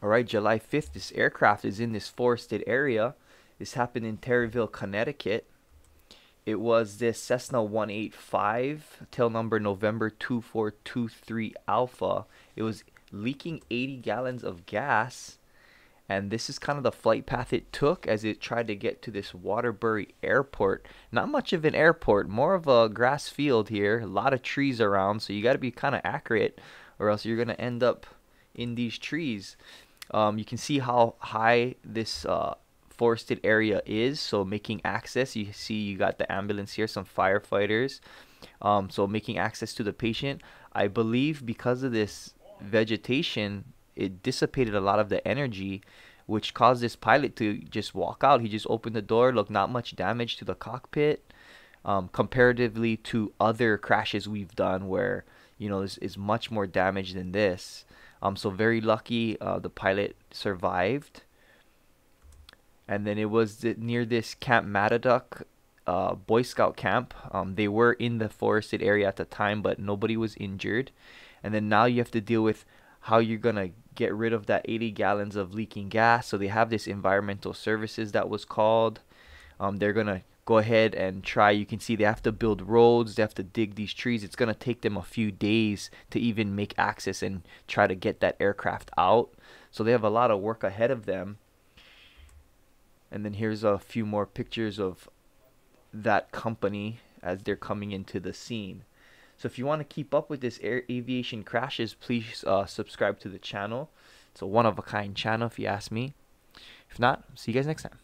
All right, July 5th, this aircraft is in this forested area. This happened in Terryville, Connecticut. It was this Cessna 185, tail number November 2423 Alpha. It was leaking 80 gallons of gas. And this is kind of the flight path it took as it tried to get to this Waterbury Airport. Not much of an airport, more of a grass field here. A lot of trees around, so you got to be kind of accurate or else you're going to end up in these trees. Um, you can see how high this uh, forested area is. So making access, you see you got the ambulance here, some firefighters. Um, so making access to the patient. I believe because of this vegetation, it dissipated a lot of the energy which caused this pilot to just walk out. He just opened the door, look, not much damage to the cockpit. Um, comparatively to other crashes we've done where you know is, is much more damage than this um, so very lucky uh, the pilot survived. And then it was near this Camp Mattatuck uh, Boy Scout camp. Um, they were in the forested area at the time, but nobody was injured. And then now you have to deal with how you're gonna get rid of that 80 gallons of leaking gas. So they have this environmental services that was called. Um, they're gonna go ahead and try. You can see they have to build roads, they have to dig these trees. It's going to take them a few days to even make access and try to get that aircraft out. So they have a lot of work ahead of them. And then here's a few more pictures of that company as they're coming into the scene. So if you want to keep up with this air aviation crashes, please uh, subscribe to the channel. It's a one of a kind channel if you ask me. If not, see you guys next time.